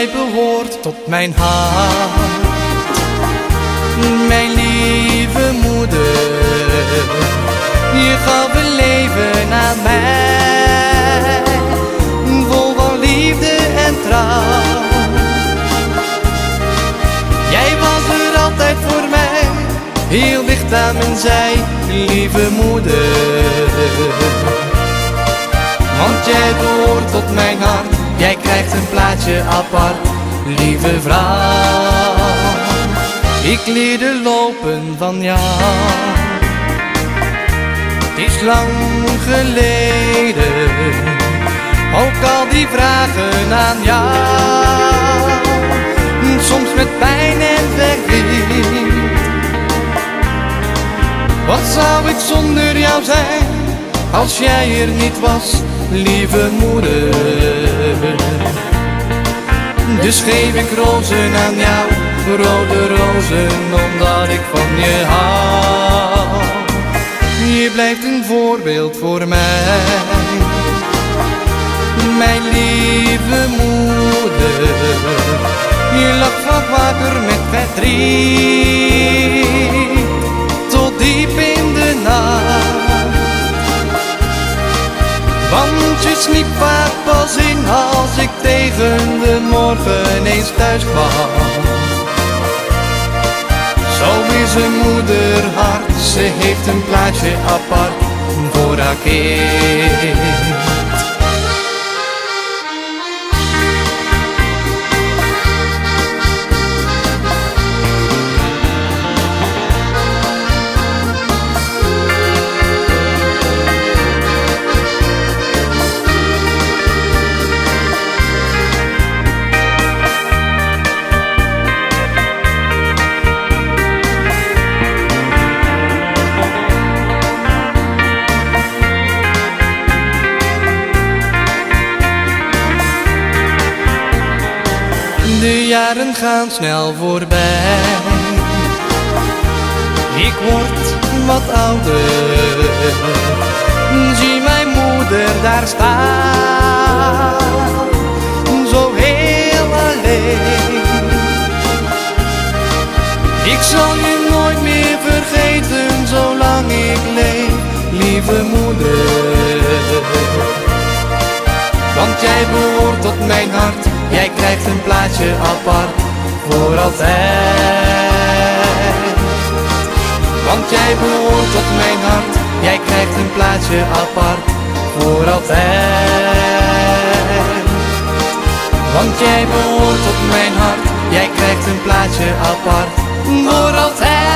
jij behoort tot mijn hart. Mijn lieve moeder, je gaf een leven aan mij, vol van liefde en trouw. Jij was er altijd voor mij, heel dicht aan mijn zij, lieve moeder. Want jij behoort tot mijn hart Jij krijgt een plaatje apart, lieve vrouw. Ik leerde lopen van jou. Het is lang geleden, ook al die vragen aan jou. Soms met pijn en verdriet. Wat zou ik zonder jou zijn, als jij er niet was, lieve moeder? Dus geef ik rozen aan jou, rode rozen, omdat ik van je hou. Je blijft een voorbeeld voor mij, mijn lieve moeder. Je lacht van wakker met verdriet, Je sliep vaak pas in als ik tegen de morgen eens thuis kwam. Zo is een moeder hart, ze heeft een plaatje apart voor haar kind. De jaren gaan snel voorbij. Ik word wat ouder. Zie mijn moeder daar staan. Zo heel alleen. Ik zal je nooit meer vergeten zolang ik leef, lieve moeder. Want jij behoort tot mijn hart Jij krijgt een plaatje apart voor altijd. Want jij behoort tot mijn hart, jij krijgt een plaatje apart voor altijd. Want jij behoort tot mijn hart, jij krijgt een plaatje apart voor altijd.